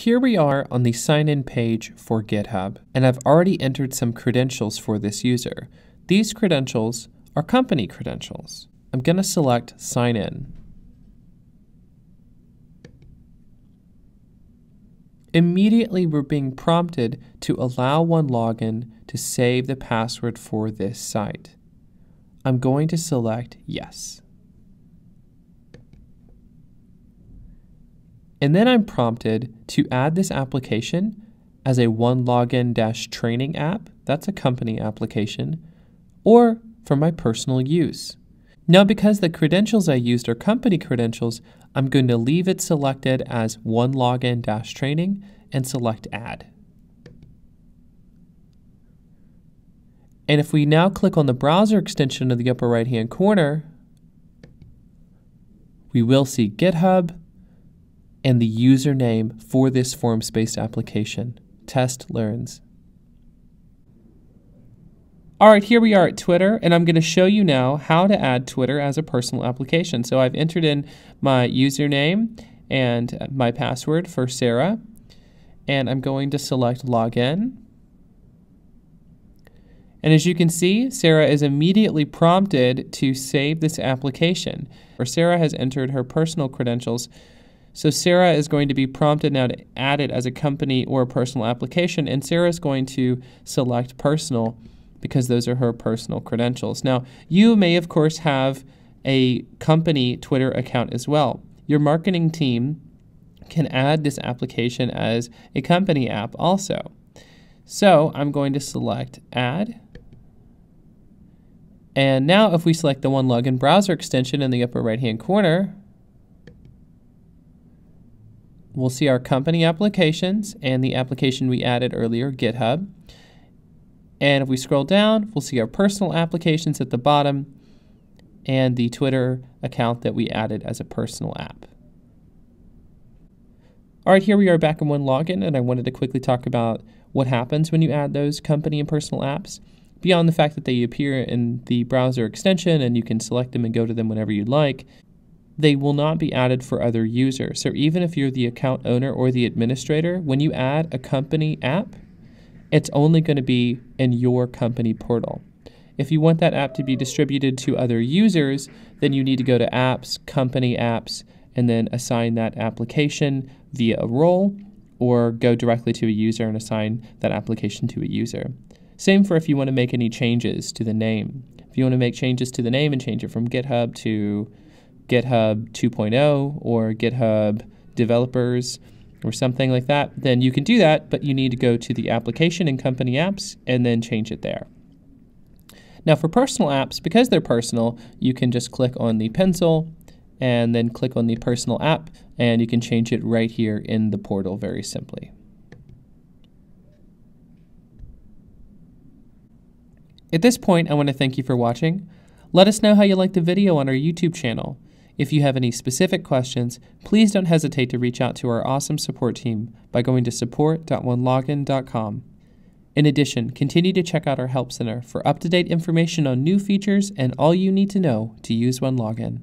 Here we are on the sign in page for GitHub, and I've already entered some credentials for this user. These credentials are company credentials. I'm going to select sign in. Immediately, we're being prompted to allow OneLogin to save the password for this site. I'm going to select yes. And then I'm prompted to add this application as a OneLogin dash training app, that's a company application, or for my personal use. Now, because the credentials I used are company credentials, I'm going to leave it selected as OneLogin dash training and select add. And if we now click on the browser extension in the upper right hand corner, we will see GitHub, and the username for this forms-based application, test learns. All right, here we are at Twitter, and I'm going to show you now how to add Twitter as a personal application. So I've entered in my username and my password for Sarah, and I'm going to select login. And as you can see, Sarah is immediately prompted to save this application. Or Sarah has entered her personal credentials so Sarah is going to be prompted now to add it as a company or a personal application, and Sarah is going to select personal because those are her personal credentials. Now, you may, of course, have a company Twitter account as well. Your marketing team can add this application as a company app also. So I'm going to select Add. And now if we select the OneLogin browser extension in the upper right hand corner, we'll see our company applications and the application we added earlier, GitHub. And if we scroll down, we'll see our personal applications at the bottom and the Twitter account that we added as a personal app. All right, here we are back in OneLogin, and I wanted to quickly talk about what happens when you add those company and personal apps. Beyond the fact that they appear in the browser extension and you can select them and go to them whenever you'd like, they will not be added for other users. So even if you're the account owner or the administrator, when you add a company app, it's only going to be in your company portal. If you want that app to be distributed to other users, then you need to go to Apps, Company Apps, and then assign that application via a role, or go directly to a user and assign that application to a user. Same for if you want to make any changes to the name. If you want to make changes to the name and change it from GitHub to GitHub 2.0 or GitHub developers or something like that, then you can do that, but you need to go to the application and company apps and then change it there. Now for personal apps, because they're personal, you can just click on the pencil and then click on the personal app and you can change it right here in the portal very simply. At this point, I want to thank you for watching. Let us know how you liked the video on our YouTube channel. If you have any specific questions, please don't hesitate to reach out to our awesome support team by going to support.onelogin.com. In addition, continue to check out our Help Center for up to date information on new features and all you need to know to use OneLogin.